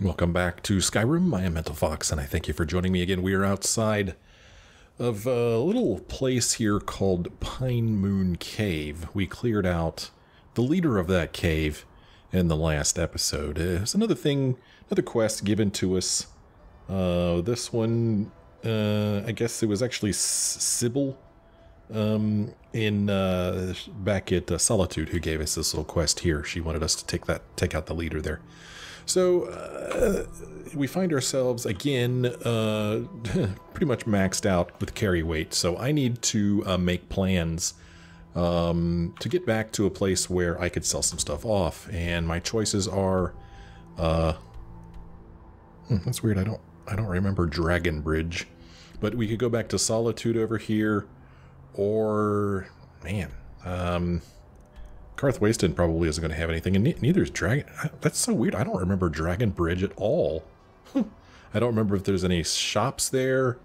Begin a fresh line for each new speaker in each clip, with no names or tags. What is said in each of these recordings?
Welcome back to Skyrim. I am Mental Fox, and I thank you for joining me again. We are outside of a little place here called Pinemoon Cave. We cleared out the leader of that cave in the last episode. There's another thing, another quest given to us. Uh, this one, uh, I guess it was actually Sybille um, in uh, back at uh, Solitude who gave us this little quest here. She wanted us to take that, take out the leader there. So uh, we find ourselves again uh, pretty much maxed out with carry weight. So I need to uh, make plans um, to get back to a place where I could sell some stuff off. And my choices are, uh, hmm, that's weird. I don't, I don't remember Dragon Bridge, but we could go back to Solitude over here, or man, um, Karth Wasteland probably isn't going to have anything, and ne neither is Dragon. That's so weird. I don't remember Dragon Bridge at all. I don't remember if there's any shops there.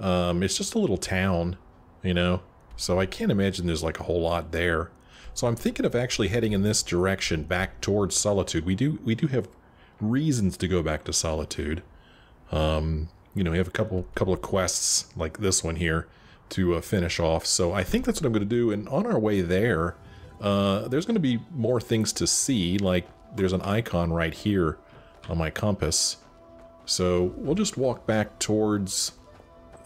Um, it's just a little town, you know, so I can't imagine there's like a whole lot there. So I'm thinking of actually heading in this direction back towards Solitude. We do we do have reasons to go back to Solitude. Um, you know, we have a couple couple of quests like this one here to uh, finish off. So I think that's what I'm going to do. And on our way there, uh, there's going to be more things to see, like there's an icon right here on my compass. So we'll just walk back towards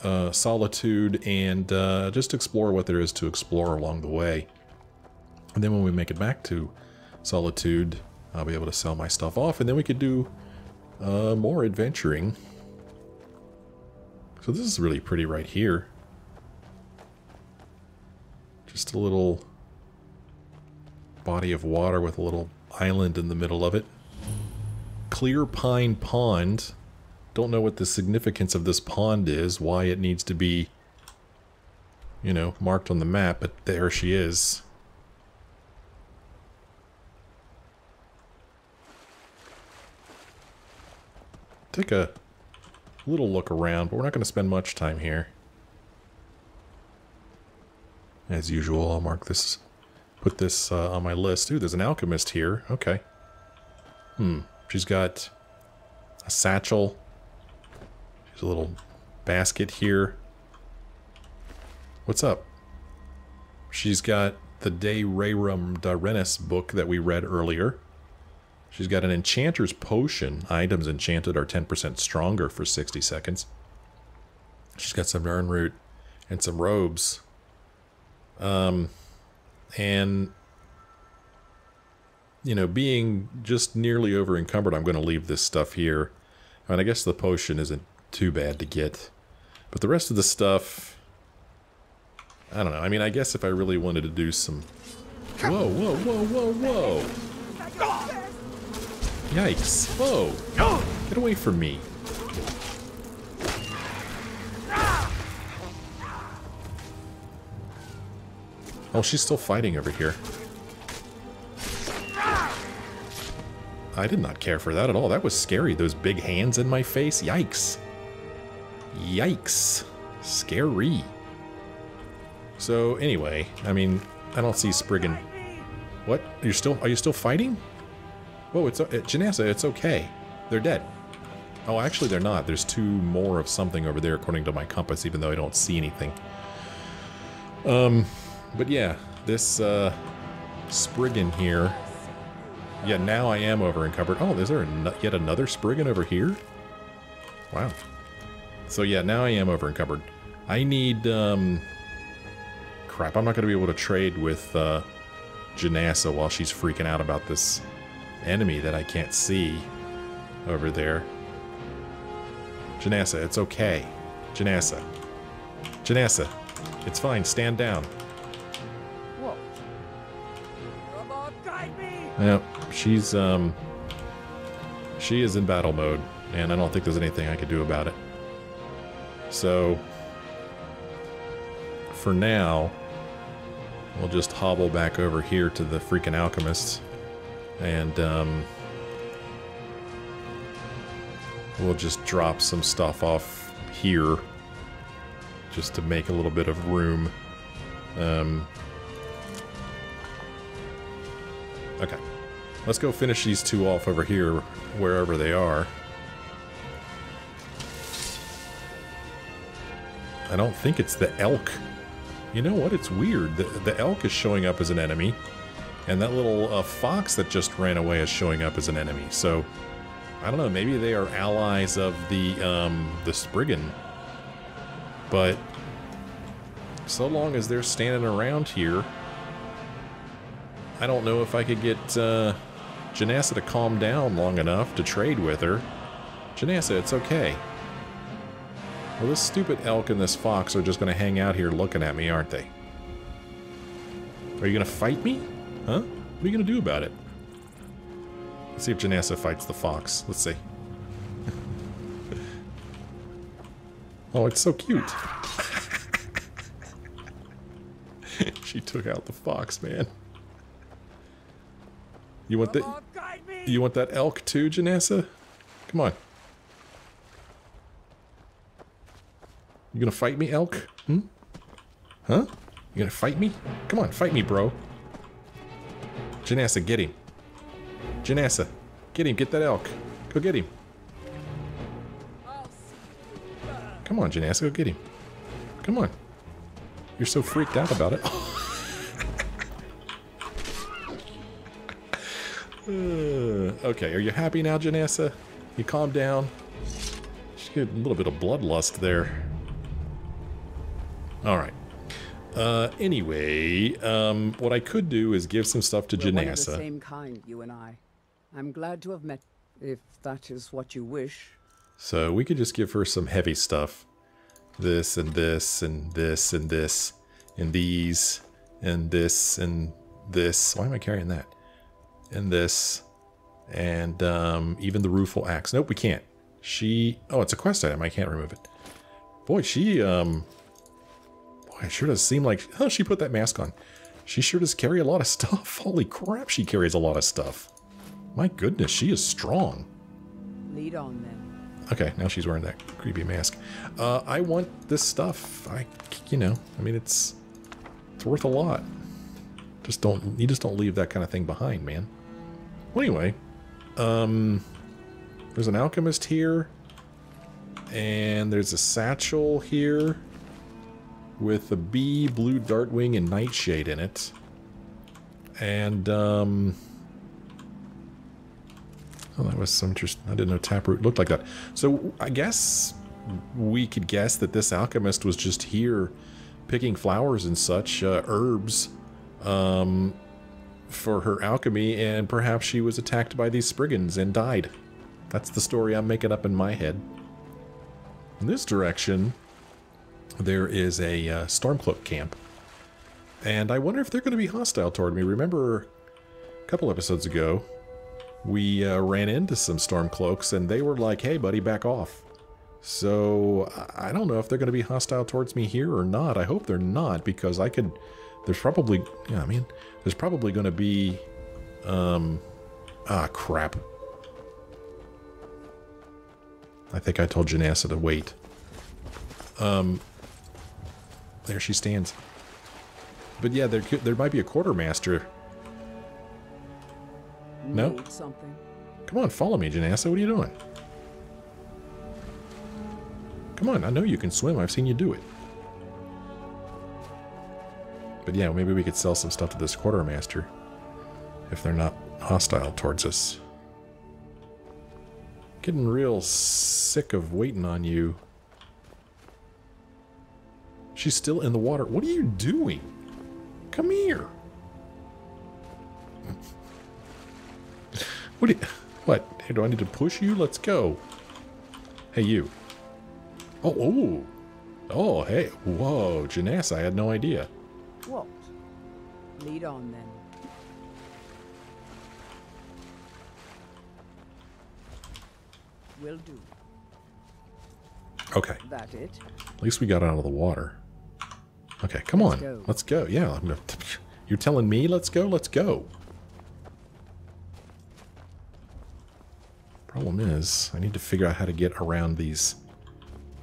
uh, Solitude and uh, just explore what there is to explore along the way. And then when we make it back to Solitude, I'll be able to sell my stuff off, and then we could do uh, more adventuring. So this is really pretty right here. Just a little body of water with a little island in the middle of it. Clearpine Pond. Don't know what the significance of this pond is, why it needs to be, you know, marked on the map, but there she is. Take a little look around, but we're not going to spend much time here. As usual, I'll mark this put this uh, on my list. Ooh, there's an alchemist here. Okay. Hmm. She's got a satchel. She's a little basket here. What's up? She's got the De Rerum Dirennis book that we read earlier. She's got an enchanter's potion. Items enchanted are 10% stronger for 60 seconds. She's got some darn Nirnroot and some robes. Um, and you know, being just nearly over encumbered, I'm going to leave this stuff here. I mean, I guess the potion isn't too bad to get. But the rest of the stuff... I don't know. I mean, I guess if I really wanted to do some... Whoa, whoa, whoa, whoa, whoa! Yikes. Whoa! Get away from me. Oh, she's still fighting over here. I did not care for that at all. That was scary. Those big hands in my face. Yikes. Yikes. Scary. So anyway, I mean, I don't see Spriggan. What? You're still? Are you still fighting? Whoa, it's uh, Jenassa. It's okay. They're dead. Oh, actually, they're not. There's two more of something over there, according to my compass, even though I don't see anything. Um, but yeah, this uh, Spriggan here. Yeah, now I am over encumbered. Oh, is there yet another Spriggan over here? Wow. So yeah, now I am over encumbered. I need, um... Crap, I'm not going to be able to trade with uh, Jenassa while she's freaking out about this enemy that I can't see over there. Jenassa, it's okay. Jenassa. Jenassa, it's fine, stand down. Yep, she's, um... She is in battle mode, and I don't think there's anything I can do about it. So... For now, we'll just hobble back over here to the freaking alchemists, and, um... We'll just drop some stuff off here, just to make a little bit of room. Um, Okay. Let's go finish these two off over here, wherever they are. I don't think it's the elk. You know what? It's weird. The, the elk is showing up as an enemy, and that little uh, fox that just ran away is showing up as an enemy. So, I don't know. Maybe they are allies of the, um, the Spriggan. But, so long as they're standing around here, I don't know if I could get uh, Jenassa to calm down long enough to trade with her. Jenassa, it's okay. Well, this stupid elk and this fox are just going to hang out here looking at me, aren't they? Are you going to fight me? Huh? What are you going to do about it? Let's see if Jenassa fights the fox. Let's see. oh, it's so cute. she took out the fox, man. You want that? You want that elk too, Jenassa? Come on. You gonna fight me, elk? Hmm? Huh? You gonna fight me? Come on, fight me, bro. Jenassa, get him. Jenassa, get him, get that elk. Go get him. Come on, Jenassa, go get him. Come on. You're so freaked out about it. Okay, are you happy now, Jenassa? You calm down? She got a little bit of bloodlust there. Alright. Uh, anyway, um, what I could do is give some stuff to
We're of the same kind, you and I. I'm glad to have met, if that is what you wish.
So we could just give her some heavy stuff. This and this and this and this and these and this and this. Why am I carrying that? And this and um, even the rueful axe. Nope, we can't. She. Oh, it's a quest item. I can't remove it. Boy, she. Um. Boy, it sure does seem like. Oh, she put that mask on. She sure does carry a lot of stuff. Holy crap, she carries a lot of stuff. My goodness, she is strong.
Lead on then.
Okay, now she's wearing that creepy mask. Uh, I want this stuff. I, you know, I mean, it's it's worth a lot. Just don't, you just don't leave that kind of thing behind, man. Well, anyway, um, there's an alchemist here, and there's a satchel here with a bee, blue dartwing, and nightshade in it. And, um, Oh, that was some interest. I didn't know taproot looked like that. So I guess we could guess that this alchemist was just here picking flowers and such, uh, herbs, um, for her alchemy, and perhaps she was attacked by these Spriggans and died. That's the story I'm making up in my head. In this direction, there is a uh, Stormcloak camp. And I wonder if they're going to be hostile toward me. Remember a couple episodes ago, we uh, ran into some Stormcloaks and they were like, hey, buddy, back off. So I don't know if they're going to be hostile towards me here or not. I hope they're not because I could. There's probably. Yeah, I mean, there's probably going to be. Um. Ah, crap. I think I told Jenassa to wait. Um. There she stands. But yeah, there could, there might be a quartermaster. No?
Something.
Come on, follow me, Jenassa. What are you doing? Come on, I know you can swim. I've seen you do it. But yeah, maybe we could sell some stuff to this quartermaster. If they're not hostile towards us. Getting real sick of waiting on you. She's still in the water. What are you doing? Come here. What do you, what? Hey, do I need to push you? Let's go. Hey, you. Oh, oh. Oh, hey. Whoa, Jenassa, I had no idea.
What? Lead on then. Will do.
Okay,
That it?
at least we got out of the water. Okay, come on.
go.
Let's go. Yeah, I'm gonna, you're telling me let's go? Let's go. Problem is, I need to figure out how to get around these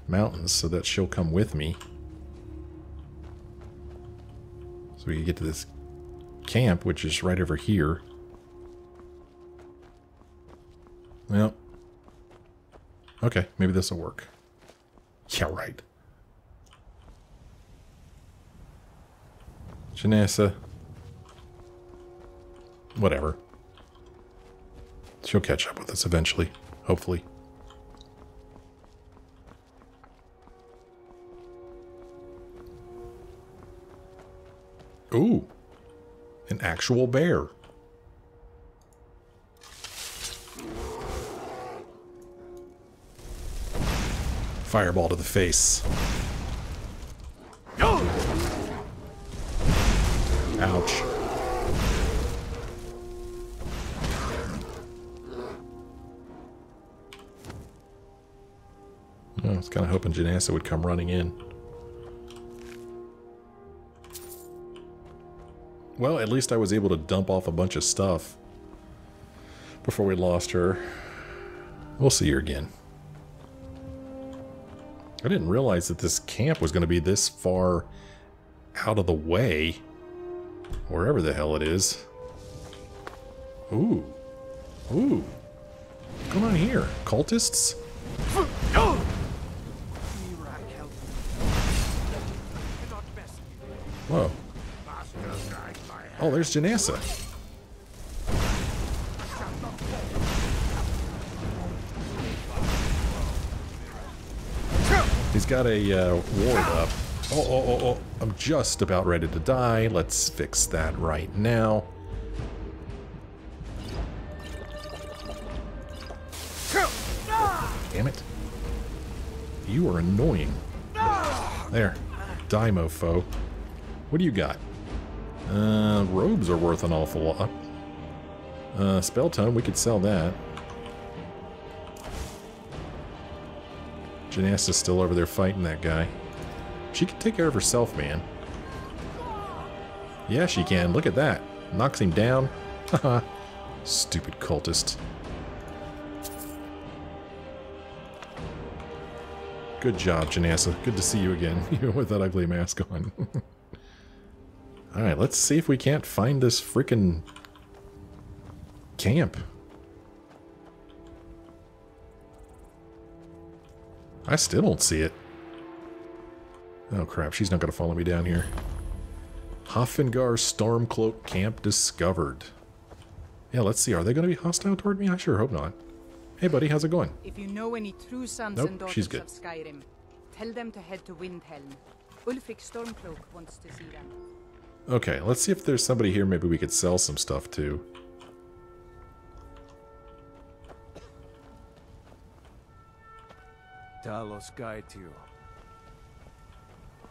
mountains so that she'll come with me. So we can get to this camp, which is right over here. Well. Okay, maybe this will work. Yeah, right. Jenassa. Whatever. She'll catch up with us eventually, hopefully. Ooh, an actual bear. Fireball to the face. Ouch. I was kind of hoping Jenassa would come running in. Well, at least I was able to dump off a bunch of stuff before we lost her. We'll see her again. I didn't realize that this camp was going to be this far out of the way. Wherever the hell it is. Ooh. Ooh. What's going on here? Cultists? Whoa. Oh, there's Jenassa. He's got a uh, ward up. Oh, oh, oh, oh. I'm just about ready to die. Let's fix that right now. Damn it. You are annoying. There. Die, mofo. What do you got? Uh, robes are worth an awful lot. Uh, spell tome, we could sell that. Jenassa's still over there fighting that guy. She can take care of herself, man. Yeah, she can. Look at that. Knocks him down. Haha. Stupid cultist. Good job, Jenassa. Good to see you again, even with that ugly mask on. Alright, let's see if we can't find this freaking camp. I still don't see it. Oh crap, she's not going to follow me down here. Haafingar Stormcloak Camp discovered. Yeah, let's see. Are they going to be hostile toward me? I sure hope not. Hey, buddy, how's it going?
If you know any true sons
Nope,
and daughters
she's good.
of Skyrim, tell them to head to Windhelm. Ulfric Stormcloak wants to see them.
Okay, let's see if there's somebody here maybe we could sell some stuff to.
Talos guide you.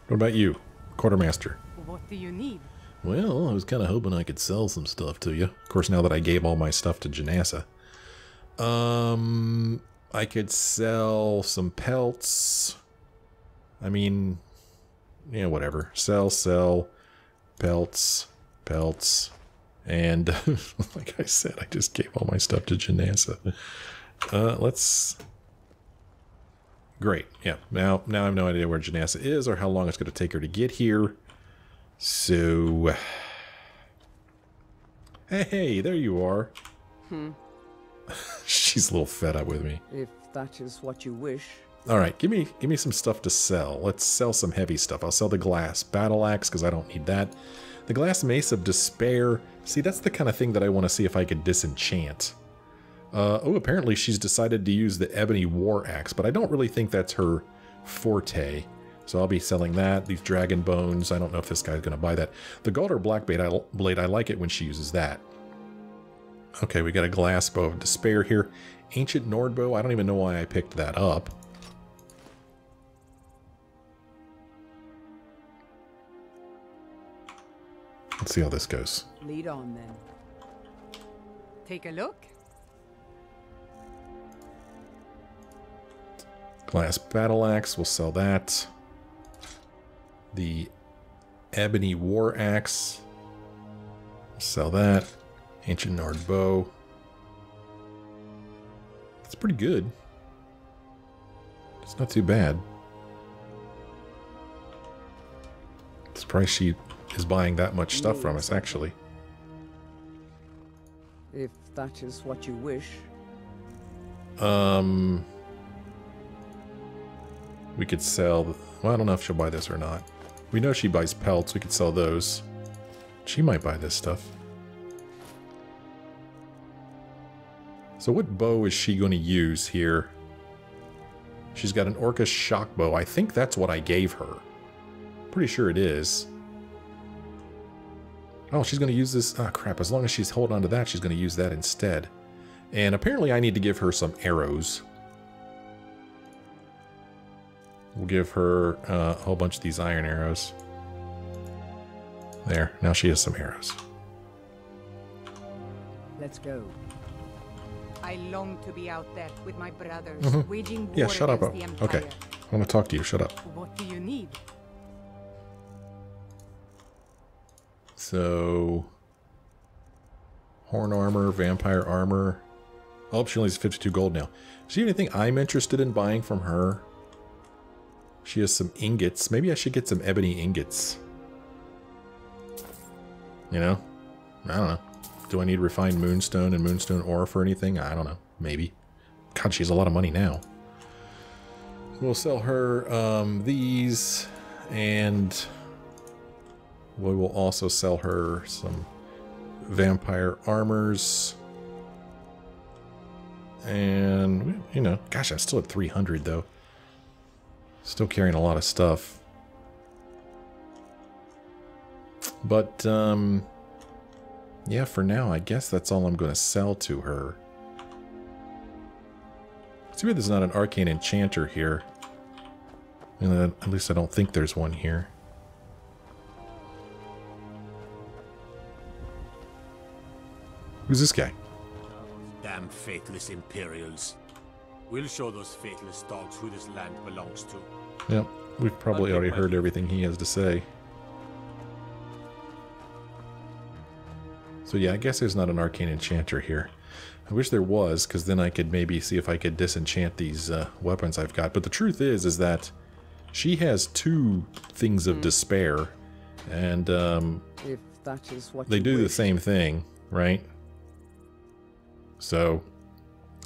What about you, Quartermaster?
What do you need?
Well, I was kind of hoping I could sell some stuff to you. Of course, now that I gave all my stuff to Jenassa. Um, I could sell some pelts. I mean, yeah, whatever. Sell, sell, pelts, pelts. And like I said, I just gave all my stuff to Jenassa. Uh, let's... Great. Yeah. Now, now I have no idea where Jenassa is or how long it's going to take her to get here. So... Hey, there you are. Hmm. She's a little fed up with me.
If that is what you wish.
All right, give me give me some stuff to sell. Let's sell some heavy stuff. I'll sell the glass battle axe because I don't need that. The glass mace of despair. See, that's the kind of thing that I want to see if I could disenchant. Uh, oh, apparently she's decided to use the ebony war axe, but I don't really think that's her forte. So I'll be selling that. These dragon bones. I don't know if this guy's going to buy that. The Gauldur black blade I, blade, I like it when she uses that. Okay, we got a glass bow of despair here. Ancient Nord bow. I don't even know why I picked that up. Let's see how this goes.
Lead on then.
Take a look.
Glass battle axe, we'll sell that. The ebony war axe, we'll sell that. Ancient Nord bow. It's pretty good. It's not too bad. This price she is buying that much stuff from us, actually.
If that is what you wish.
Um, we could sell. Well, I don't know if she'll buy this or not. We know she buys pelts. We could sell those. She might buy this stuff. So what bow is she going to use here? She's got an Orcish shock bow. I think that's what I gave her. Pretty sure it is. Oh, she's going to use this. Ah, crap. As long as she's holding on to that, she's going to use that instead. And apparently I need to give her some arrows. We'll give her uh, a whole bunch of these iron arrows. There. Now she has some arrows.
Let's go.
I long to be out there with my brothers,
Mhm.
waging war
Yeah, shut up.
against the
Okay.
Empire.
I want to talk to you. Shut up.
What do you need?
So, horn armor, vampire armor. Oh, she only has 52 gold now. Is there anything I'm interested in buying from her? She has some ingots. Maybe I should get some ebony ingots. You know? I don't know. Do I need refined moonstone and moonstone ore for anything? I don't know. Maybe. God, she has a lot of money now. We'll sell her um, these and we will also sell her some vampire armors. And, you know, gosh, I'm still at 300 though. Still carrying a lot of stuff. But, um, yeah, for now, I guess that's all I'm going to sell to her. Too bad there's not an arcane enchanter here. And at least I don't think there's one here. Who's this guy?
Damn faithless Imperials. We'll show those faithless dogs who this land belongs to.
Yep, we've probably already heard everything he has to say. So yeah, I guess there's not an arcane enchanter here. I wish there was, because then I could maybe see if I could disenchant these uh, weapons I've got. But the truth is, is that she has two things of despair, and um,
If that is what
they
you
do the same thing, right? So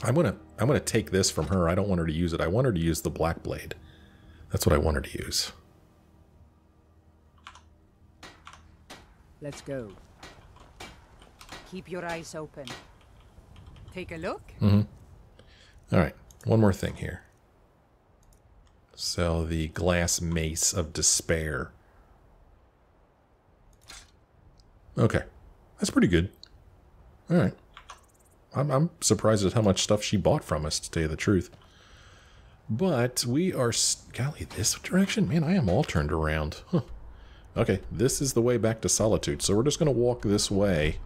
I'm gonna I'm gonna take this from her. I don't want her to use it. I want her to use the black blade. That's what I want her to use.
Let's go.
Keep your eyes open. Take a look. Mm-hmm.
All right, one more thing here. Sell the glass mace of despair. Okay, that's pretty good. All right. I'm, I'm surprised at how much stuff she bought from us, to tell you the truth. But we are... Golly, this direction? Man, I am all turned around. Huh. Okay, this is the way back to Solitude, so we're just going to walk this way.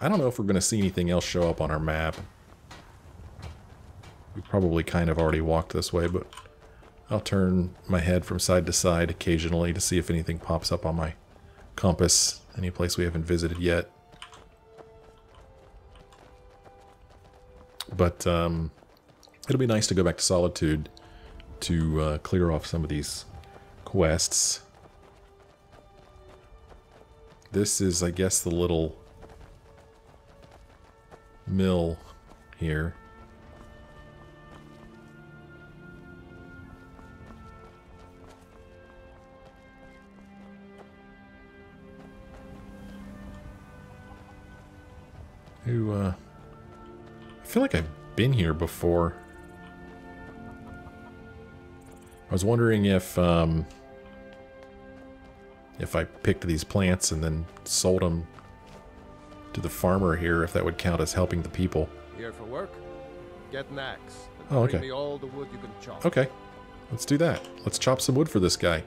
I don't know if we're going to see anything else show up on our map. We probably kind of already walked this way, but I'll turn my head from side to side occasionally to see if anything pops up on my compass, any place we haven't visited yet. But um, it'll be nice to go back to Solitude to uh, clear off some of these quests. This is, I guess, the little mill here. Who, uh... I feel like I've been here before. I was wondering if, um... If I picked these plants and then sold them to the farmer here, if that would count as helping the people.
Here for work? Get an axe.
Oh, okay.
me all the wood you can chop.
Okay, let's do that. Let's chop some wood for this guy.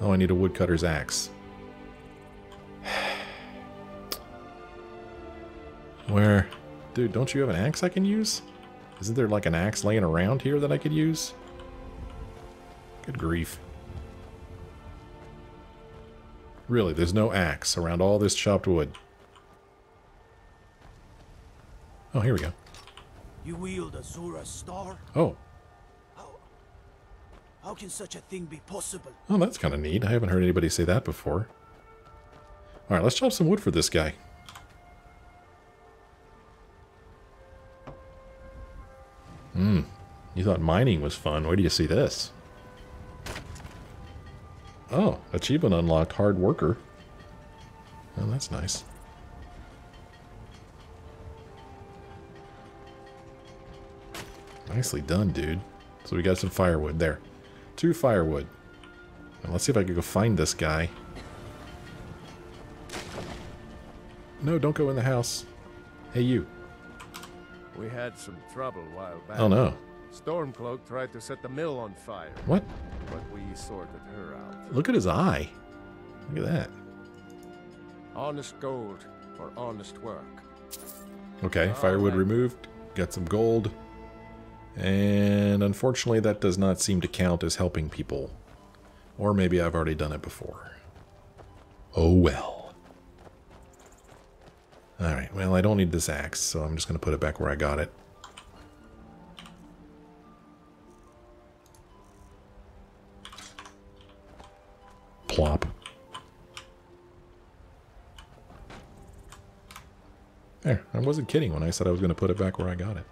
Oh, I need a woodcutter's axe. Where? Dude, don't you have an axe I can use? Isn't there like an axe laying around here that I could use? Good grief. Really, there's no axe around all this chopped wood. Oh, here we go.
You wield Azura's star?
Oh,
How can such a thing be possible?
Oh, that's kind of neat. I haven't heard anybody say that before. All right, let's chop some wood for this guy. Hmm. You thought mining was fun. Where do you see this? Oh, achievement unlocked hard worker. Oh, that's nice. Nicely done, dude. So we got some firewood there. Two firewood. Now let's see if I can go find this guy. No, don't go in the house. Hey, you.
We had some trouble a while back.
Oh, no.
Stormcloak tried to set the mill on fire,
What?
but we sorted her out.
Look at his eye. Look at that.
Honest gold for honest work.
Okay, firewood
Alright.
removed. Got some gold. And unfortunately, that does not seem to count as helping people. Or maybe I've already done it before. Oh well. Well, I don't need this axe, so I'm just going to put it back where I got it. Plop. There, I wasn't kidding when I said I was going to put it back where I got it.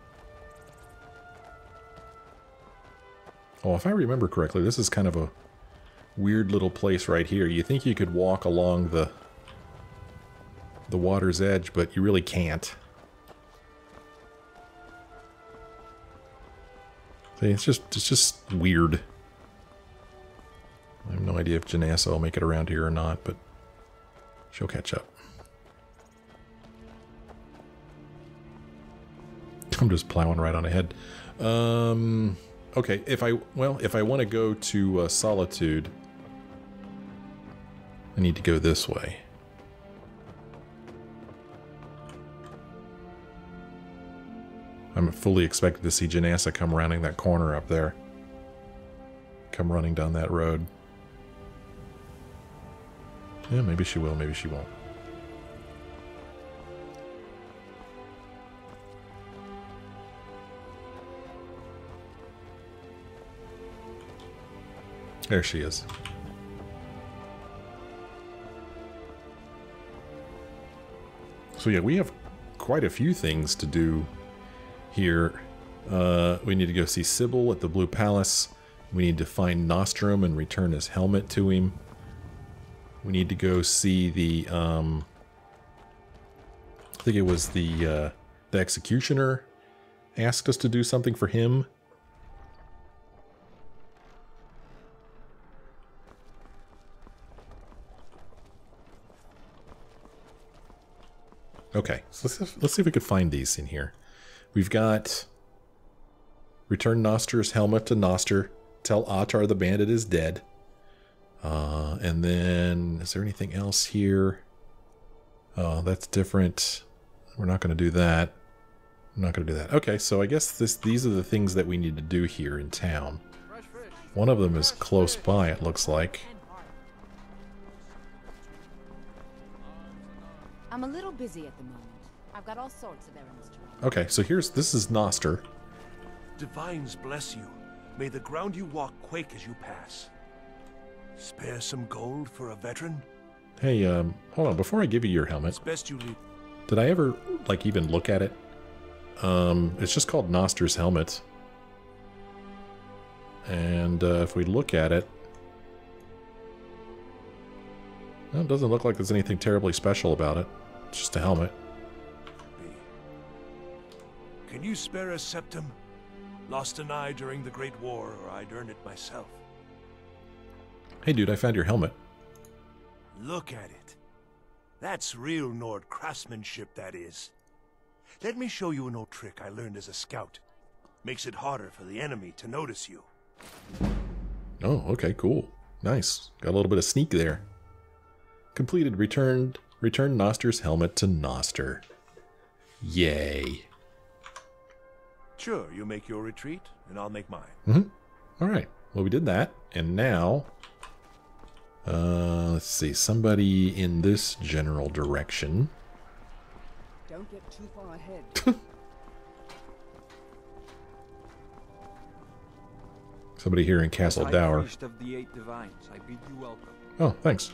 Oh, if I remember correctly, this is kind of a weird little place right here. You think you could walk along the the water's edge, but you really can't. See, it's just it's just weird. I have no idea if Jenassa will make it around here or not, but she'll catch up. I'm just plowing right on ahead. Um, okay, if I well, if I want to go to uh, Solitude, I need to go this way. I'm fully expected to see Jenassa come rounding that corner up there. Come running down that road. Yeah, maybe she will, maybe she won't. There she is. So yeah, we have quite a few things to do here. Uh, we need to go see Sybille at the Blue Palace. We need to find Noster and return his helmet to him. We need to go see the, um, I think it was the, uh, the Executioner asked us to do something for him. Okay, so let's, let's see if we could find these in here. We've got return Noster's helmet to Noster. Tell Aatar the bandit is dead. Uh, and then, is there anything else here? Oh, that's different. We're not going to do that. I'm not going to do that. Okay, so I guess this these are the things that we need to do here in town. One of them is close by, it looks like.
I'm a little busy at the moment. I've got all sorts of errands to run.
Okay, so here's this is Noster.
Divines bless you. May the ground you walk quake as you pass. Spare some gold for a veteran?
Hey, um, hold on. Before I give you your helmet,
It's best you leave.
did I ever like even look at it? Um, it's just called Noster's helmet. And uh, if we look at it, well, it doesn't look like there's anything terribly special about it. It's just a helmet.
Can you spare a septim? Lost an eye during the Great War, or I'd earn it myself.
Hey, dude, I found your helmet.
Look at it. That's real Nord craftsmanship, that is. Let me show you an old trick I learned as a scout. Makes it harder for the enemy to notice you.
Oh, okay, cool. Nice. Got a little bit of sneak there. Completed. Returned. Return Noster's helmet to Noster. Yay.
Sure, you make your retreat, and I'll make mine.
Mm-hmm. All right. Well, we did that, and now, uh, let's see. Somebody in this general direction.
Don't get too far ahead.
Somebody here in Castle
High
Dour.
priest of the eight divines, I bid you welcome.
Oh, thanks.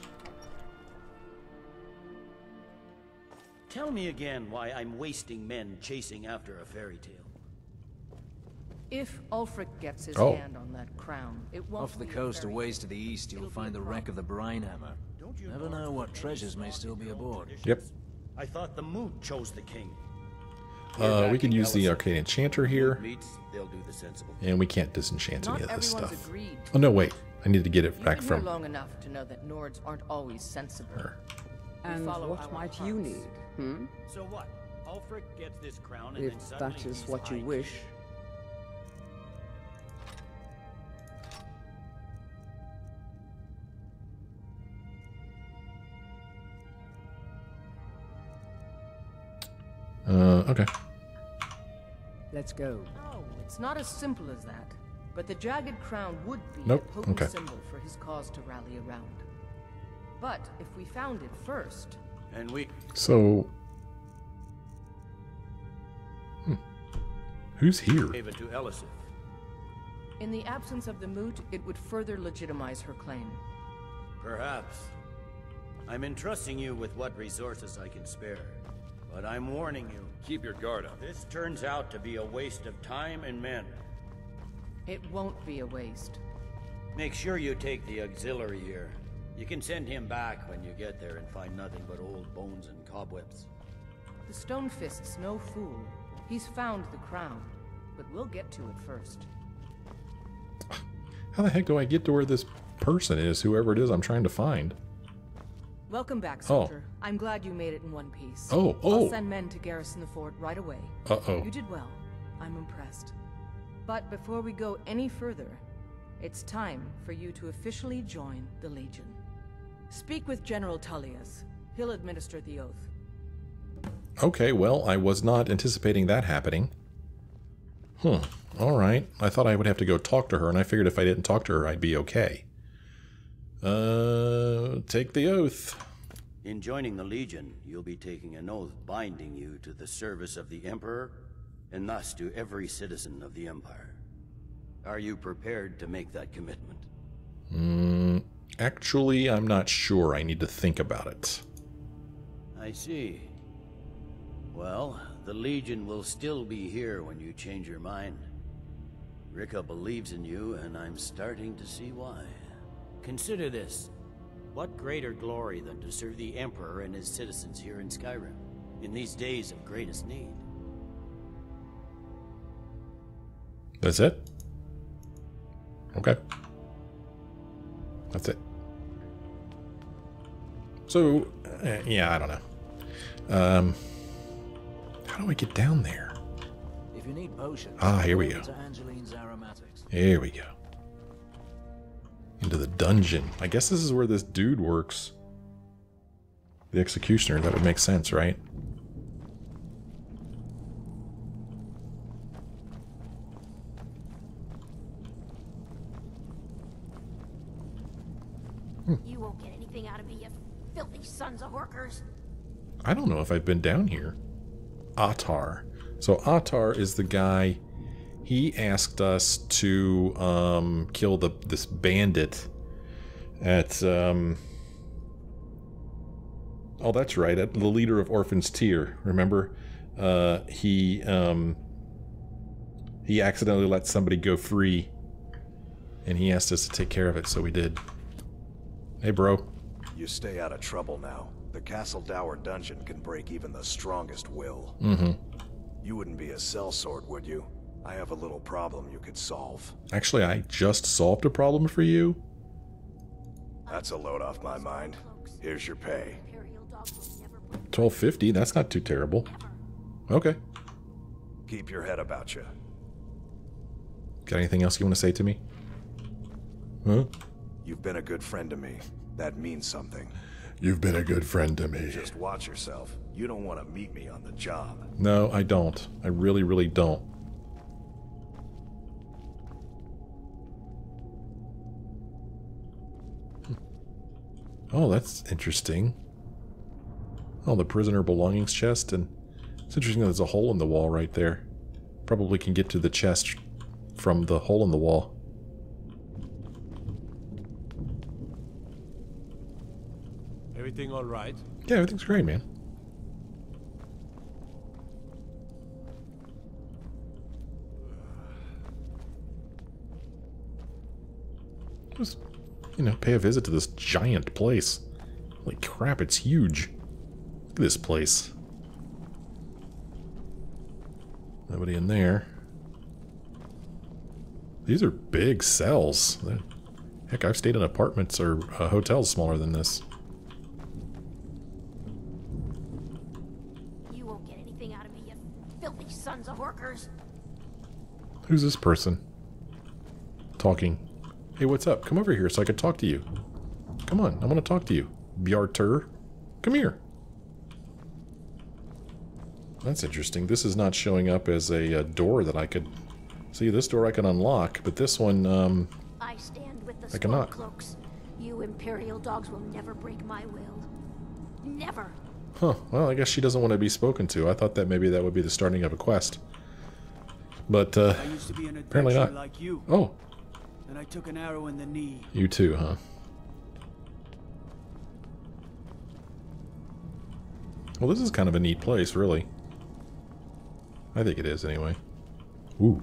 Tell me again why I'm wasting men chasing after a fairy tale.
If Ulfric gets his
Oh.
hand on that crown, it won't
Off the coast, a ways to the east, you'll find the wreck of the Brinehammer. You never know what treasures may still be aboard.
Yep.
I thought the moot chose the king.
Uh, we can use the arcane enchanter here,
Meets, they'll do the sensible.
and we can't disenchant any of this stuff. Oh no, wait. I need to get it back from
long enough to know that Nords aren't always sensible.
her.
And what
our
might you need, hmm?
So what? Ulfric gets this crown and
If
then suddenly
that is what you
High
wish.
Okay.
Let's go.
No, it's not as simple as that. But the jagged crown would be
Nope,
a potent
okay.
symbol for his cause to rally around. But if we found it first,
And we
So, hmm. who's here?
gave it to Elisif.
in the absence of the moot, it would further legitimize her claim.
Perhaps. I'm entrusting you with what resources I can spare. But I'm warning you.
Keep your guard up.
This turns out to be a waste of time and men.
It won't be a waste.
Make sure you take the auxiliary here. You can send him back when you get there and find nothing but old bones and cobwebs.
The Stone Fist's no fool. He's found the crown, but we'll get to it first.
How the heck do I get to where this person is, whoever it is I'm trying to find?
Welcome back,
Oh.
soldier. I'm glad you made it in one piece.
Oh, oh.
I'll send men to garrison the fort right away.
Uh-oh.
You did well. I'm impressed. But before we go any further, it's time for you to officially join the Legion. Speak with General Tullius. He'll administer the oath.
Okay, well, I was not anticipating that happening. Hmm. All right. I thought I would have to go talk to her, and I figured if I didn't talk to her, I'd be okay. Uh, take the oath.
In joining the Legion, you'll be taking an oath binding you to the service of the Emperor, and thus to every citizen of the Empire. Are you prepared to make that commitment?
Mm, actually, I'm not sure. I need to think about it.
I see. Well, the Legion will still be here when you change your mind. Rikke believes in you, and I'm starting to see why. Consider this. What greater glory than to serve the Emperor and his citizens here in Skyrim, in these days of greatest need?
That's it? Okay. That's it. So, uh, yeah, I don't know. Um, how do I get down there?
If you need potions,
Ah, here we
go
go.
To Angeline's aromatics.
Here we go. Into the dungeon. I guess this is where this dude works. The executioner. That would make sense, right?
You won't get anything out of me, you filthy sons of horkers.
I don't know if I've been down here. Aatar. So Aatar is the guy. He asked us to um, kill the this bandit at. Um, oh, that's right. At the leader of Orphan's Tear. Remember, uh, he um, he accidentally let somebody go free, and he asked us to take care of it. So we did. Hey, bro.
You stay out of trouble now. The Castle Dour dungeon can break even the strongest will.
Mm-hmm.
You wouldn't be a sellsword, would you? I have a little problem you could solve.
Actually, I just solved a problem for you.
That's a load off my mind. Here's your pay.
Twelve fifty. That's not too terrible. Okay.
Keep your head about you.
Got anything else you want to say to me? Huh?
You've been a good friend to me. That means something.
You've been a good friend to me.
Just watch yourself. You don't want to meet me on the job.
No, I don't. I really, really don't. Oh, that's interesting. Oh, the prisoner belongings chest, and it's interesting that there's a hole in the wall right there. Probably can get to the chest from the hole in the wall.
Everything all right?
Yeah, everything's great, man. Just, you know, pay a visit to this giant place. Holy crap, it's huge. Look at this place. Nobody in there. These are big cells. Heck, I've stayed in apartments or uh, hotels smaller than this.
You won't get anything out of me, you filthy sons of workers.
Who's this person? Talking. Hey, what's up? Come over here so I can talk to you. Come on, I want to talk to you. Bjartur. Come here. That's interesting. This is not showing up as a, a, door that I could... See, this door I can unlock, but this one, um...
I stand with the
I cannot.
cloaks. You Imperial dogs will never break my will. Never.
Huh. Well, I guess she doesn't want to be spoken to. I thought that maybe that would be the starting of a quest. But, uh...
I used to be an
apparently not.
like you.
Oh.
And I took an arrow in the knee.
You too, huh? Well, this is kind of a neat place, really. I think it is, anyway. Ooh.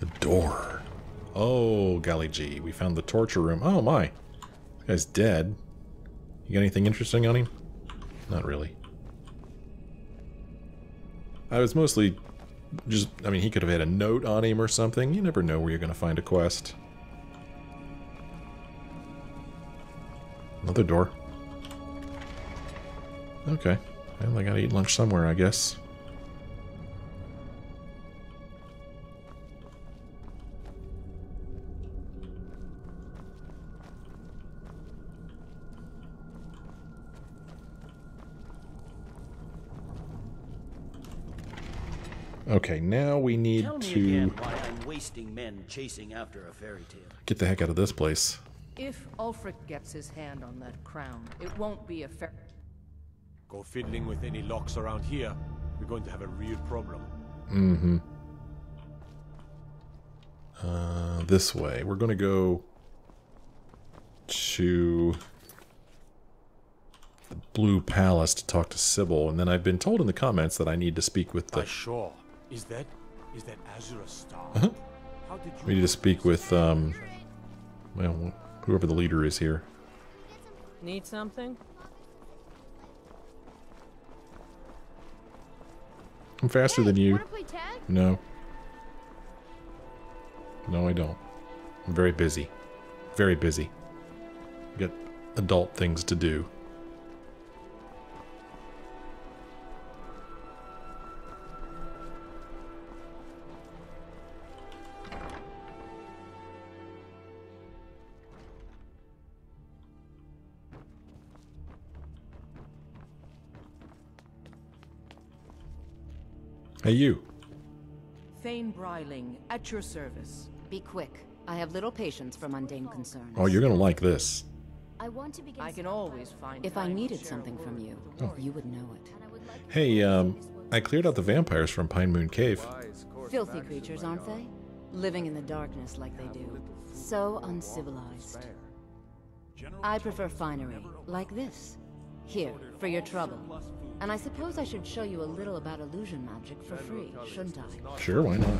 The door. Oh, golly gee. We found the torture room. Oh, my. This guy's dead. You got anything interesting on him? Not really. I was mostly just... I mean, he could have had a note on him or something. You never know where you're going to find a quest. Another door. Okay. Well, I gotta eat lunch somewhere, I guess. Okay, now we need
Tell me
to
again why I'm wasting men chasing after a fairy tale.
get the heck out of this place.
If Ulfric gets his hand on that crown, it won't be a fair...
Go fiddling with any locks around here, we're going to have a real problem.
Mm-hmm. Uh, this way. We're gonna go to the Blue Palace to talk to Sybille, and then I've been told in the comments that I need to speak with the...
Sure. Is that... is that Azura Star?
Uh-huh.
How did you...
We need to speak with, um... Well, whoever the leader is here.
Need something?
I'm faster than you.
Wanna play tag?
No. No, I don't. I'm very busy. Very busy. Got adult things to do. Hey, you.
Thane Bryling, at your service.
Be quick. I have little patience for mundane concerns.
Oh, you're gonna like this.
I want to begin.
I can always find
If I needed something from you,
with a
you would know it.
Hey, um, I cleared out the vampires from Pinemoon Cave.
Filthy creatures, aren't they? Living in the darkness like they do. So uncivilized. I prefer finery, like this. Here, for your trouble. And I suppose I should show you a little about illusion magic for free, shouldn't I?
Sure, why not?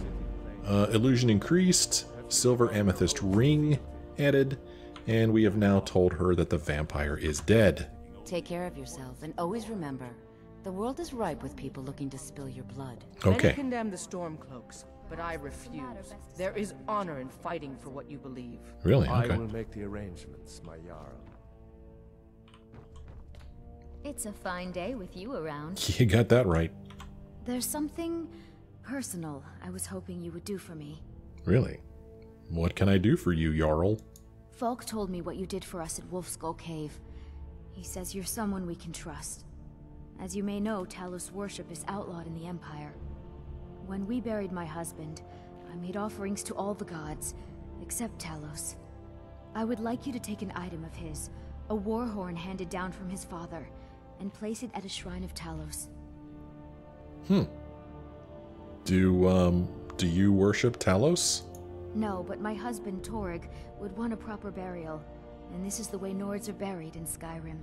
Uh, illusion increased, silver amethyst ring added, and we have now told her that the vampire is dead.
Take care of yourself, and always remember, the world is ripe with people looking to spill your blood.
Okay.
Many condemn the Stormcloaks, but I refuse. There is honor in fighting for what you believe.
Really? Okay.
I will make the arrangements, my Jarl.
It's a fine day with you around.
You got that right.
There's something personal I was hoping you would do for me.
Really? What can I do for you, Jarl?
Falk told me what you did for us at Wolfskull Cave. He says you're someone we can trust. As you may know, Talos worship is outlawed in the Empire. When we buried my husband, I made offerings to all the gods, except Talos. I would like you to take an item of his, a war horn handed down from his father, and place it at a shrine of Talos.
Hmm. Do, um, do you worship Talos?
No, but my husband, Torygg, would want a proper burial, and this is the way Nords are buried in Skyrim.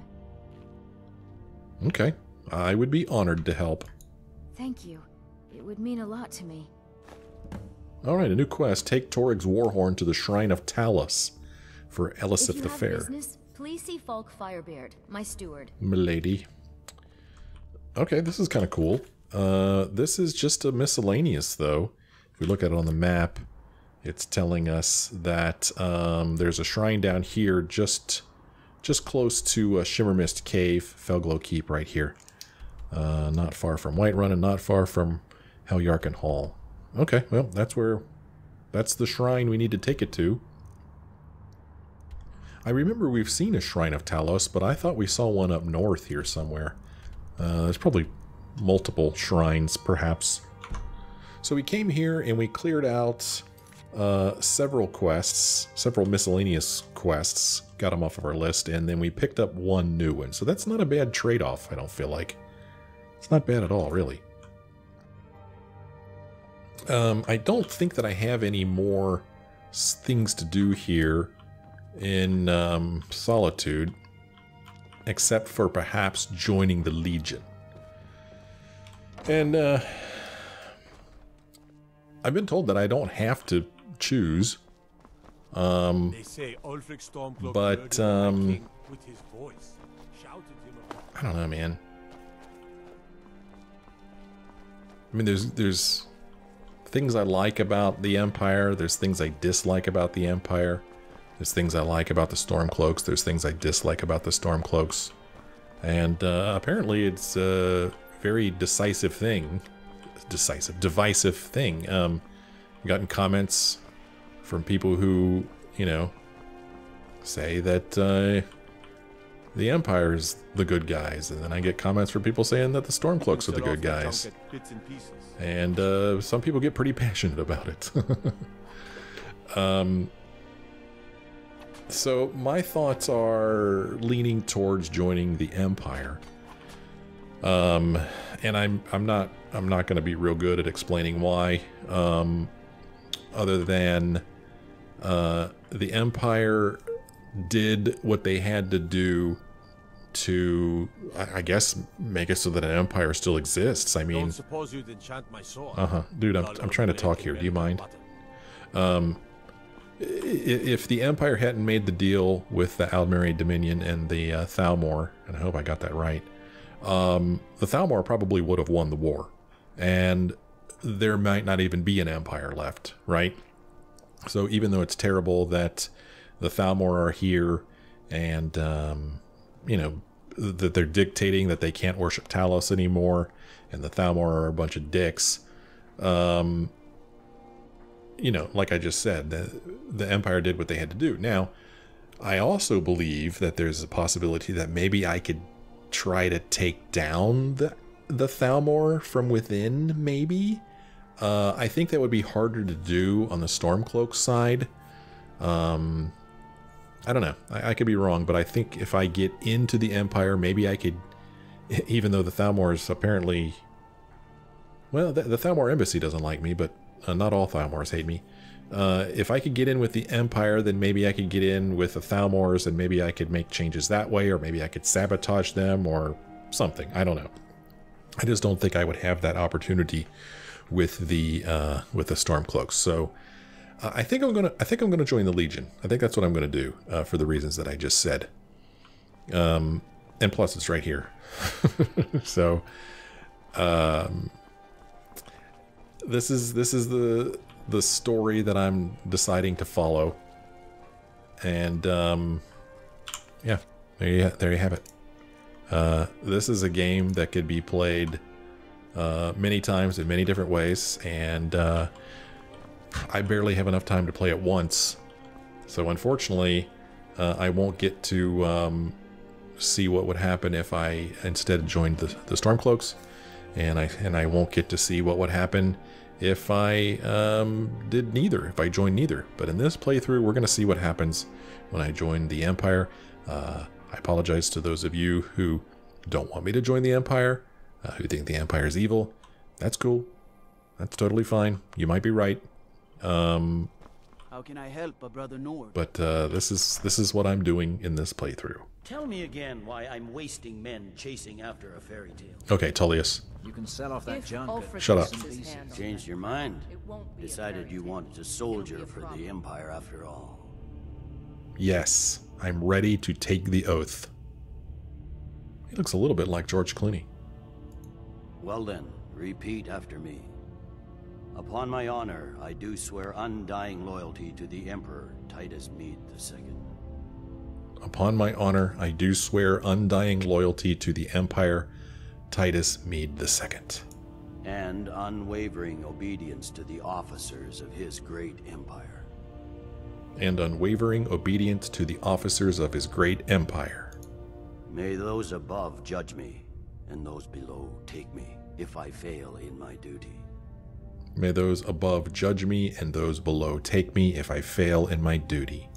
Okay. I would be honored to help.
Thank you. It would mean a lot to me.
Alright, a new quest. Take Torygg's Warhorn to the Shrine of Talos for
if
Elisif the Fair.
business, Please see Falk Firebeard, my steward.
Milady. Okay, this is kind of cool. Uh, this is just a miscellaneous, though. If we look at it on the map, it's telling us that um, there's a shrine down here just just close to uh, Shimmermist Cave, Felglow Keep right here. Uh, not far from Whiterun and not far from Heljarchen Hall. Okay, well, that's where... That's the shrine we need to take it to. I remember we've seen a Shrine of Talos, but I thought we saw one up north here somewhere. Uh, there's probably multiple shrines, perhaps. So we came here and we cleared out uh, several quests, several miscellaneous quests, got them off of our list, and then we picked up one new one. So that's not a bad trade-off, I don't feel like. It's not bad at all, really. Um, I don't think that I have any more things to do here in um, Solitude, except for perhaps joining the Legion. And uh, I've been told that I don't have to choose. Um, but um, I don't know, man. I mean, there's there's things I like about the Empire. There's things I dislike about the Empire. There's things I like about the Stormcloaks. There's things I dislike about the Stormcloaks. And uh, apparently it's a very decisive thing. Decisive, divisive thing. Um, gotten comments from people who, you know, say that uh, the Empire is the good guys. And then I get comments from people saying that the Stormcloaks are the good guys. And uh, some people get pretty passionate about it. um, so my thoughts are leaning towards joining the Empire. Um, and I'm I'm not I'm not going to be real good at explaining why. Um, other than uh, the Empire did what they had to do to, I, guess, make it so that an Empire still exists. I mean, uh huh, dude, I'm I'm trying to talk here. Do you mind? Um, if the Empire hadn't made the deal with the Aldmeri Dominion and the uh, Thalmor, and I hope I got that right, um, the Thalmor probably would have won the war. And there might not even be an Empire left, right? So even though it's terrible that the Thalmor are here and, um, you know, that they're dictating that they can't worship Talos anymore and the Thalmor are a bunch of dicks, um, you know, like I just said, the, the Empire did what they had to do. Now, I also believe that there's a possibility that maybe I could try to take down the the Thalmor from within, maybe. Uh, I think that would be harder to do on the Stormcloak side. Um, I don't know. I, I, could be wrong, but I think if I get into the Empire, maybe I could, even though the Thalmor is apparently... Well, the, the Thalmor Embassy doesn't like me, but uh, not all Thalmors hate me. Uh, if I could get in with the Empire, then maybe I could get in with the Thalmors and maybe I could make changes that way, or maybe I could sabotage them or something. I don't know. I just don't think I would have that opportunity with the uh, with the Stormcloaks. So uh, I think I'm gonna I think I'm gonna join the Legion. I think that's what I'm gonna do uh, for the reasons that I just said. Um, and plus, it's right here. so um, this is this is the the story that I'm deciding to follow. And um, yeah, there you there you have it. Uh, this is a game that could be played uh, many times in many different ways, and uh, I barely have enough time to play it once. So unfortunately, uh, I won't get to um, see what would happen if I instead joined the, the Stormcloaks, and I and I won't get to see what would happen if I um, did neither, if I joined neither. But in this playthrough, we're going to see what happens when I join the Empire. Uh, I apologize to those of you who don't want me to join the Empire, uh, who think the Empire is evil. That's cool. That's totally fine. You might be right. Um,
How can I help a brother Nord?
But uh, this is this is what I'm doing in this playthrough.
Tell me again why I'm wasting men chasing after a fairy tale.
Okay, Tullius.
You can sell off that junk.
Shut up.
Changed your mind. Decided you wanted to soldier for the Empire after all.
Yes, I'm ready to take the oath. He looks a little bit like George Clooney.
Well then, repeat after me. Upon my honor, I do swear undying loyalty to the Emperor Titus Mede II.
Upon my honor, I do swear undying loyalty to the Empire Titus Mede II.
And unwavering obedience to the officers of his great empire.
And unwavering obedience to the officers of his great empire.
May those above judge me, and those below take me, if I fail in my duty.
May those above judge me, and those below take me if I fail in my duty.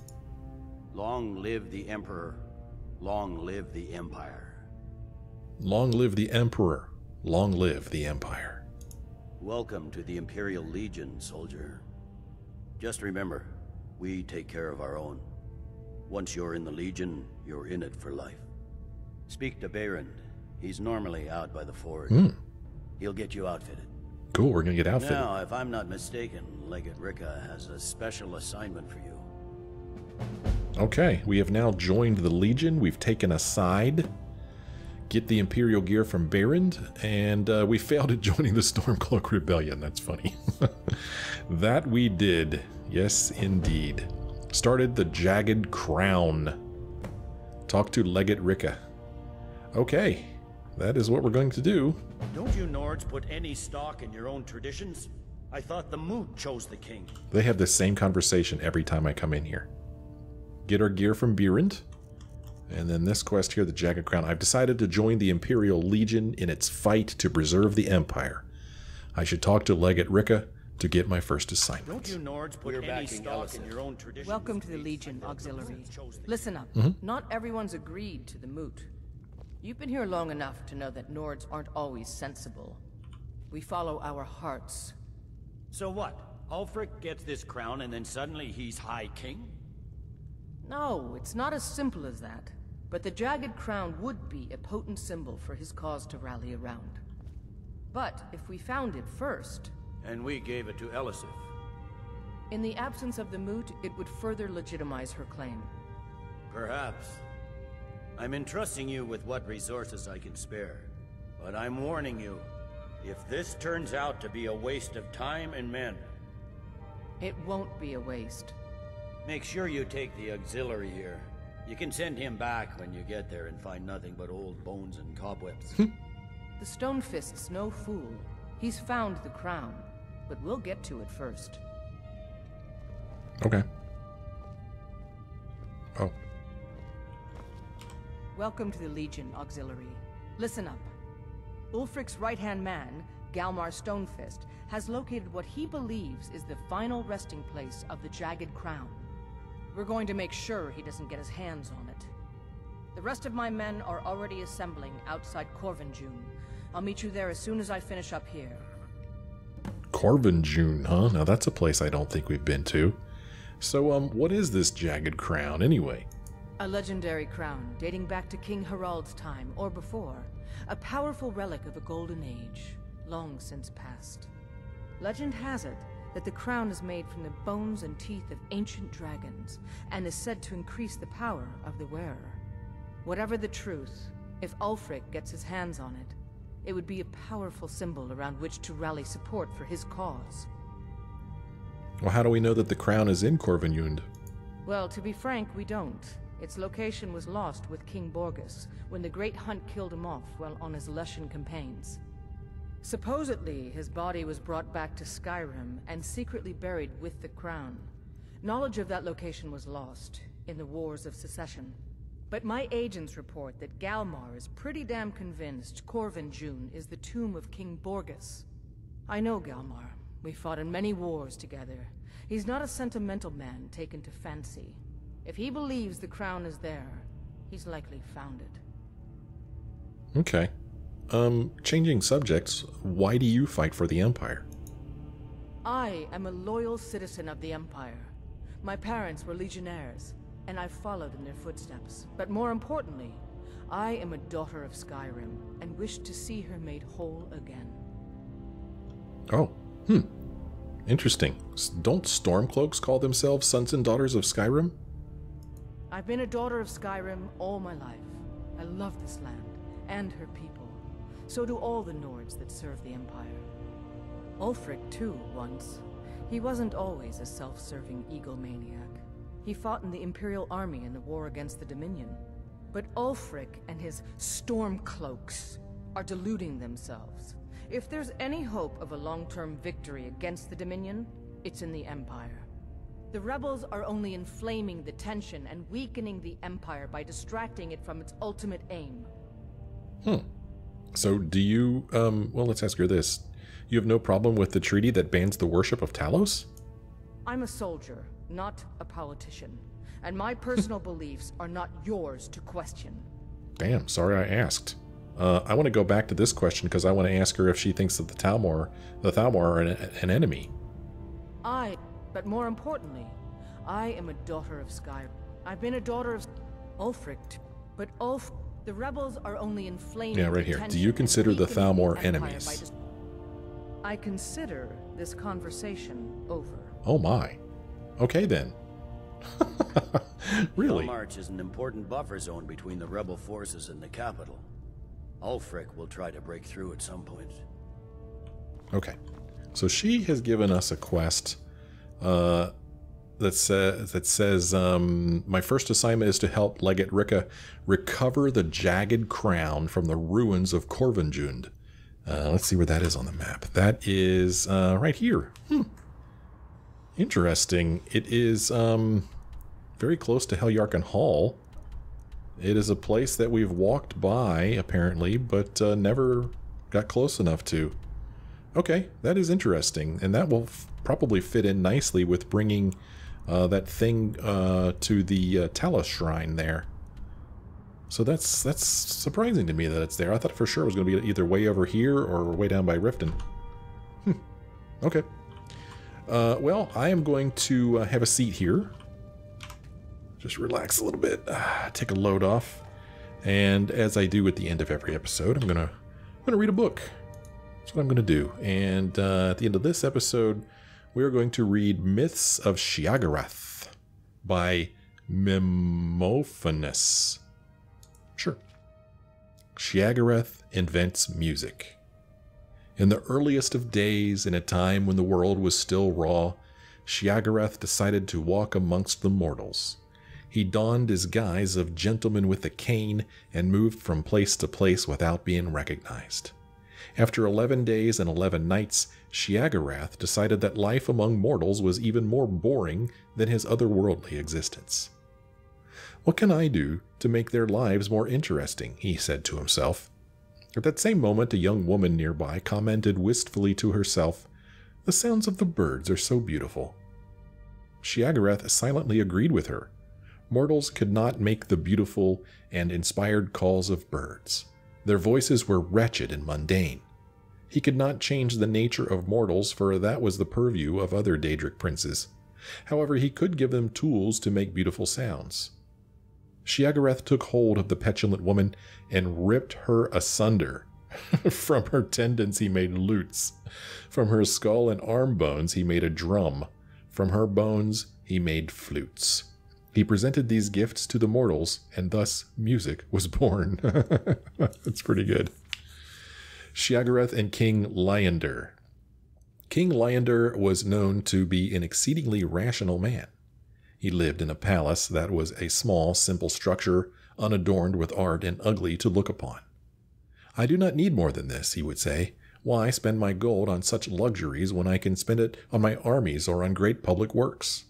Long live the Emperor. Long live the Empire.
Long live the Emperor. Long live the Empire.
Welcome to the Imperial Legion, soldier. Just remember, we take care of our own. Once you're in the Legion, you're in it for life. Speak to Beirand. He's normally out by the forge.
Hmm.
He'll get you outfitted.
Cool, we're gonna get outfitted.
Now, if I'm not mistaken, Legate Rikke has a special assignment for you.
Okay, we have now joined the Legion. We've taken a side. Get the Imperial gear from Beirand, and uh, we failed at joining the Stormcloak Rebellion. That's funny. that we did. Yes, indeed. Started the Jagged Crown. Talk to Legate Rikke. Okay, that is what we're going to do.
Don't you Nords put any stock in your own traditions? I thought the Moot chose the king.
They have the same conversation every time I come in here. Get our gear from Beirand. And then this quest here, the Jagged Crown. I've decided to join the Imperial Legion in its fight to preserve the Empire. I should talk to Legate Rikke to get my first assignment.
Don't you Nords put
We're
any stock
Ellison.
in your own traditions?
Welcome to the Legion Auxiliary. Listen up.
Mhm.
Not everyone's agreed to the moot. You've been here long enough to know that Nords aren't always sensible. We follow our hearts.
So what? Ulfric gets this crown and then suddenly he's High King?
No, it's not as simple as that. But the Jagged Crown would be a potent symbol for his cause to rally around. But if we found it first,
And we gave it to Elisif.
in the absence of the moot, it would further legitimize her claim.
Perhaps. I'm entrusting you with what resources I can spare. But I'm warning you, if this turns out to be a waste of time and men,
It won't be a waste.
make sure you take the auxiliary here. You can send him back when you get there and find nothing but old bones and cobwebs. Hmm.
The Stonefist's no fool. He's found the crown, but we'll get to it first.
Okay.
Welcome to the Legion Auxiliary. Listen up. Ulfric's right-hand man, Galmar Stonefist, has located what he believes is the final resting place of the Jagged Crown. We're going to make sure he doesn't get his hands on it. The rest of my men are already assembling outside Korvanjund. I'll meet you there as soon as I finish up here.
Korvanjund, huh? Now that's a place I don't think we've been to. So, um, what is this Jagged Crown anyway?
A legendary crown dating back to King Harald's time or before. A powerful relic of a golden age, long since past. Legend has it that the crown is made from the bones and teeth of ancient dragons and is said to increase the power of the wearer. Whatever the truth, if Ulfric gets his hands on it, it would be a powerful symbol around which to rally support for his cause.
Well, how do we know that the crown is in Korvanjund?
Well, to be frank, we don't. Its location was lost with King Borgas when the Great Hunt killed him off while on his Lushan campaigns. Supposedly, his body was brought back to Skyrim and secretly buried with the crown. Knowledge of that location was lost in the Wars of Secession. But my agents report that Galmar is pretty damn convinced Korvanjund is the tomb of King Borgas. I know Galmar. We fought in many wars together. He's not a sentimental man taken to fancy. If he believes the crown is there, he's likely found it.
Okay. Um, changing subjects, why do you fight for the Empire?
I am a loyal citizen of the Empire. My parents were legionnaires, and I followed in their footsteps. But more importantly, I am a daughter of Skyrim, and wish to see her made whole again.
Oh, hmm. Interesting. Don't Stormcloaks call themselves sons and daughters of Skyrim?
I've been a daughter of Skyrim all my life. I love this land and her people. So do all the Nords that serve the Empire. Ulfric, too, once. He wasn't always a self-serving egomaniac. He fought in the Imperial Army in the war against the Dominion. But Ulfric and his Stormcloaks are deluding themselves. If there's any hope of a long-term victory against the Dominion, it's in the Empire. The rebels are only inflaming the tension and weakening the Empire by distracting it from its ultimate aim.
Hmm. So do you, um, well, let's ask her this. You have no problem with the treaty that bans the worship of Talos?
I'm a soldier, not a politician. And my personal beliefs are not yours to question.
Damn, sorry I asked. Uh, I want to go back to this question because I want to ask her if she thinks that the Thalmor, the Thalmor are an, an enemy.
I, but more importantly, I am a daughter of Sky. I've been a daughter of Ulfric, but Ulf, the rebels are only inflaming.
Yeah, right here. Do you consider the Thalmor enemies?
I consider this conversation over.
Oh my. Okay then. really?
March is an important buffer zone between the rebel forces and the capital. Ulfric will try to break through at some point.
Okay. So she has given us a quest uh, that, sa- that says, um, My first assignment is to help Legate Rikke recover the jagged crown from the ruins of Korvanjund. Uh, let's see where that is on the map. That is uh, right here. Hmm. Interesting. It is um, very close to Heljarchen Hall. It is a place that we've walked by, apparently, but uh, never got close enough to. Okay, that is interesting, and that will probably fit in nicely with bringing uh, that thing uh, to the uh, Shrine there. So that's that's surprising to me that it's there. I thought for sure it was going to be either way over here or way down by Riften. Hmm. Okay. Uh, well, I am going to uh, have a seat here. Just relax a little bit. Uh, take a load off. And as I do at the end of every episode, I'm gonna I'm gonna read a book. That's what I'm gonna do. And uh, at the end of this episode, we are going to read Myths of Sheogorath by Mymophonus. Sure. Sheogorath invents music. In the earliest of days, in a time when the world was still raw, Sheogorath decided to walk amongst the mortals. He donned his guise of gentleman with a cane and moved from place to place without being recognized. After eleven days and eleven nights, Sheogorath decided that life among mortals was even more boring than his otherworldly existence. What can I do to make their lives more interesting? he said to himself. At that same moment, a young woman nearby commented wistfully to herself, The sounds of the birds are so beautiful. Sheogorath silently agreed with her. Mortals could not make the beautiful and inspired calls of birds. Their voices were wretched and mundane. He could not change the nature of mortals, for that was the purview of other Daedric princes. However, he could give them tools to make beautiful sounds. Sheogorath took hold of the petulant woman and ripped her asunder. From her tendons he made lutes. From her skull and arm bones he made a drum. From her bones he made flutes. He presented these gifts to the mortals, and thus music was born. That's pretty good. Sheogorath and King Lyandir. King Lyandir was known to be an exceedingly rational man. He lived in a palace that was a small, simple structure, unadorned with art and ugly to look upon. I do not need more than this, he would say. Why spend my gold on such luxuries when I can spend it on my armies or on great public works?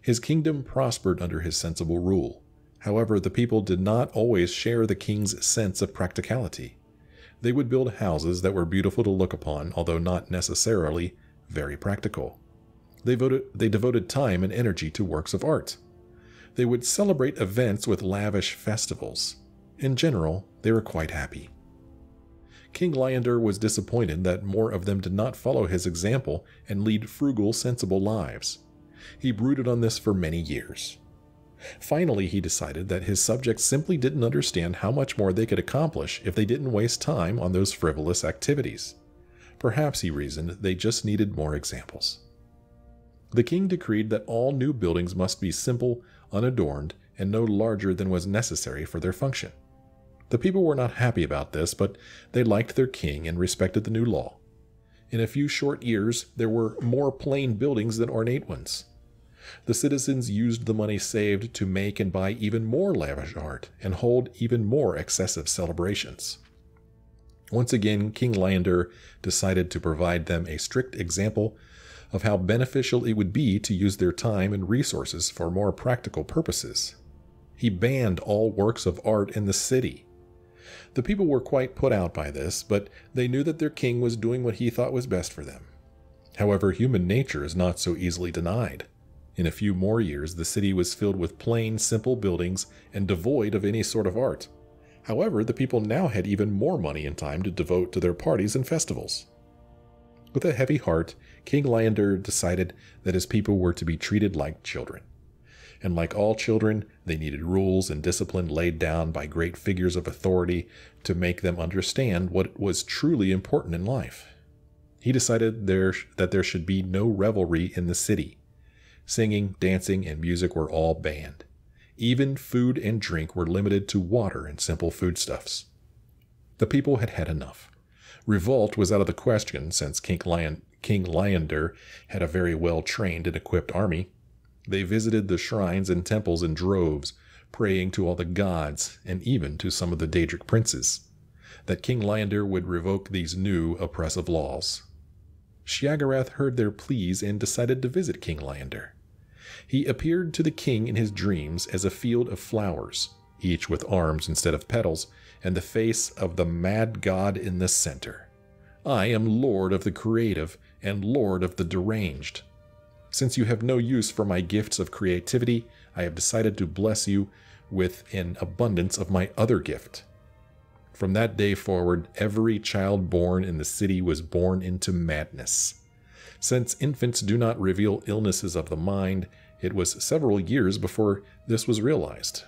His kingdom prospered under his sensible rule. However, the people did not always share the king's sense of practicality. They would build houses that were beautiful to look upon, although not necessarily very practical. They, voted, they devoted time and energy to works of art. They would celebrate events with lavish festivals. In general, they were quite happy. King Lyandir was disappointed that more of them did not follow his example and lead frugal, sensible lives. He brooded on this for many years. Finally, he decided that his subjects simply didn't understand how much more they could accomplish if they didn't waste time on those frivolous activities. Perhaps, he reasoned, they just needed more examples. The king decreed that all new buildings must be simple, unadorned, and no larger than was necessary for their function. The people were not happy about this, but they liked their king and respected the new law. In a few short years, there were more plain buildings than ornate ones. The citizens used the money saved to make and buy even more lavish art and hold even more excessive celebrations. Once again, King Leander decided to provide them a strict example of how beneficial it would be to use their time and resources for more practical purposes. He banned all works of art in the city. The people were quite put out by this, but they knew that their king was doing what he thought was best for them. However, human nature is not so easily denied. In a few more years, the city was filled with plain, simple buildings and devoid of any sort of art. However, the people now had even more money and time to devote to their parties and festivals. With a heavy heart, King Leander decided that his people were to be treated like children. And like all children, they needed rules and discipline laid down by great figures of authority to make them understand what was truly important in life. He decided there, that there should be no revelry in the city. Singing, dancing, and music were all banned. Even food and drink were limited to water and simple foodstuffs. The people had had enough. Revolt was out of the question since King, Lion, King had a very well trained and equipped army. They visited the shrines and temples in droves, praying to all the gods and even to some of the Daedric princes, that King Leander would revoke these new oppressive laws. Sheogorath heard their pleas and decided to visit King Leander. He appeared to the king in his dreams as a field of flowers, each with arms instead of petals, and the face of the mad god in the center. I am lord of the creative and lord of the deranged. Since you have no use for my gifts of creativity, I have decided to bless you with an abundance of my other gift. From that day forward, every child born in the city was born into madness. Since infants do not reveal illnesses of the mind, it was several years before this was realized.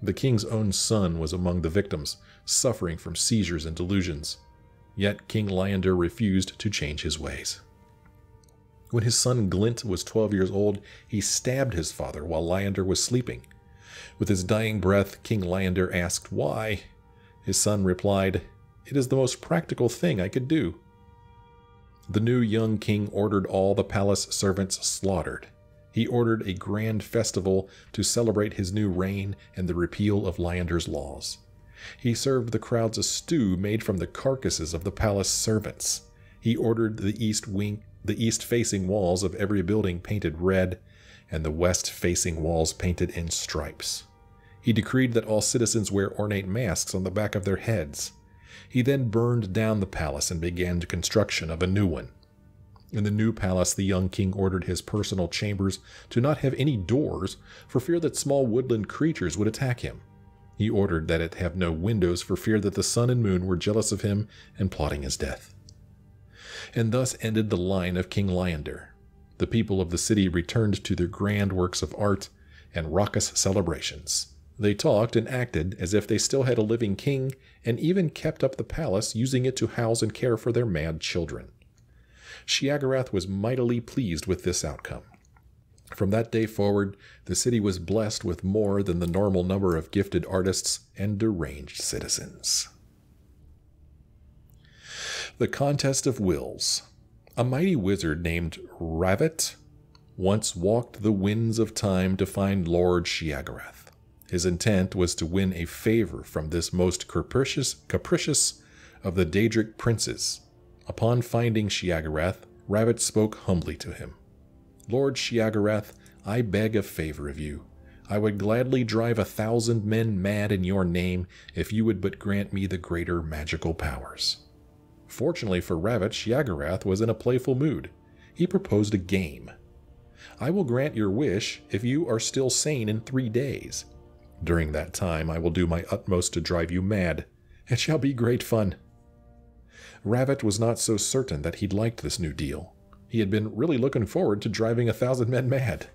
The king's own son was among the victims, suffering from seizures and delusions. Yet King Leander refused to change his ways. When his son Glint was 12 years old, he stabbed his father while Leander was sleeping. With his dying breath, King Leander asked why. His son replied, It is the most practical thing I could do. The new young king ordered all the palace servants slaughtered. He ordered a grand festival to celebrate his new reign and the repeal of Leander's laws. He served the crowds a stew made from the carcasses of the palace servants. He ordered the east wing the east facing walls of every building painted red, and the west facing walls painted in stripes. He decreed that all citizens wear ornate masks on the back of their heads. He then burned down the palace and began the construction of a new one. In the new palace, the young king ordered his personal chambers to not have any doors for fear that small woodland creatures would attack him. He ordered that it have no windows for fear that the sun and moon were jealous of him and plotting his death and thus ended the line of King Leander. The people of the city returned to their grand works of art and raucous celebrations. They talked and acted as if they still had a living king, and even kept up the palace, using it to house and care for their mad children. Sheogorath was mightily pleased with this outcome. From that day forward, the city was blessed with more than the normal number of gifted artists and deranged citizens. The Contest of Wills. A mighty wizard named Ravit once walked the winds of time to find Lord Sheogorath. His intent was to win a favor from this most capricious, capricious of the Daedric princes. Upon finding Sheogorath, Ravit spoke humbly to him. Lord Sheogorath, I beg a favor of you. I would gladly drive a thousand men mad in your name if you would but grant me the greater magical powers. Fortunately for Ravit, Sheogorath was in a playful mood. He proposed a game. I will grant your wish if you are still sane in three days. During that time, I will do my utmost to drive you mad. It shall be great fun. Ravit was not so certain that he'd liked this new deal. He had been really looking forward to driving a thousand men mad.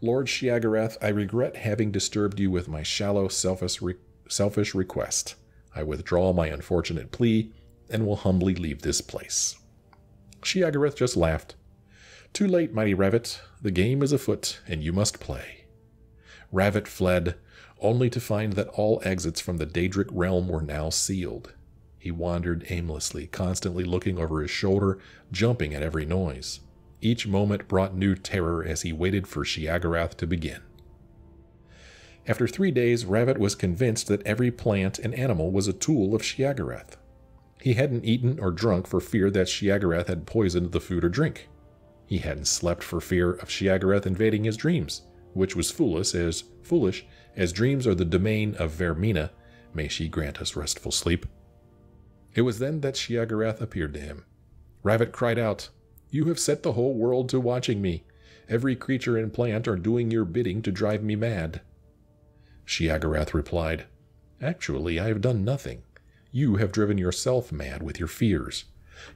Lord Sheogorath, I regret having disturbed you with my shallow, selfish, re- selfish request. I withdraw my unfortunate plea and will humbly leave this place. Sheogorath just laughed. Too late, mighty Ravit. The game is afoot, and you must play. Ravit fled, only to find that all exits from the Daedric realm were now sealed. He wandered aimlessly, constantly looking over his shoulder, jumping at every noise. Each moment brought new terror as he waited for Sheogorath to begin. After three days, Ravit was convinced that every plant and animal was a tool of Sheogorath. He hadn't eaten or drunk for fear that Sheogorath had poisoned the food or drink. He hadn't slept for fear of Sheogorath invading his dreams, which was foolish as foolish as dreams are the domain of Vaermina, May she grant us restful sleep. It was then that Sheogorath appeared to him. Ravit cried out, You have set the whole world to watching me. Every creature and plant are doing your bidding to drive me mad. Sheogorath replied, Actually, I have done nothing. You have driven yourself mad with your fears.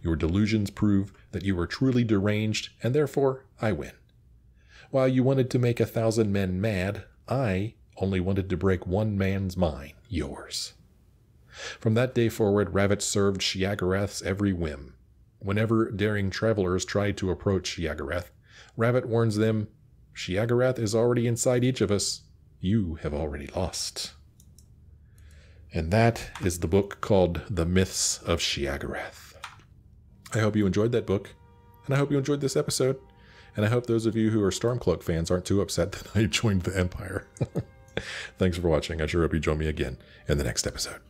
Your delusions prove that you are truly deranged, and therefore I win. While you wanted to make a thousand men mad, I only wanted to break one man's mind, yours. From that day forward, Ravit served Sheogorath's every whim. Whenever daring travelers tried to approach Sheogorath, Ravit warns them, Sheogorath is already inside each of us. You have already lost. And that is the book called The Myths of Sheogorath. I hope you enjoyed that book, and I hope you enjoyed this episode, and I hope those of you who are Stormcloak fans aren't too upset that I joined the Empire. Thanks for watching. I sure hope you join me again in the next episode.